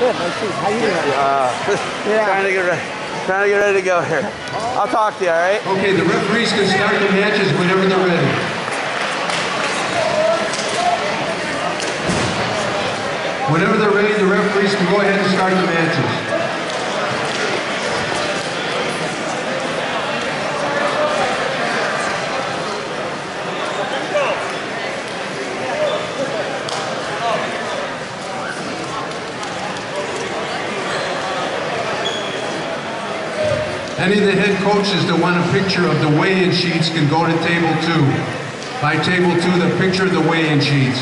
Good, nice to. How you doing? Uh, Yeah. trying to get ready. Trying to get ready to go here. I'll talk to you. All right. Okay, the referees can start the matches whenever they're ready. Whenever they're ready, the referees can go ahead and start the matches. Of the head coaches that want a picture of the weigh-in sheets can go to table two. By table two, the picture of the weigh-in sheets.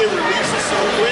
get releases so quick.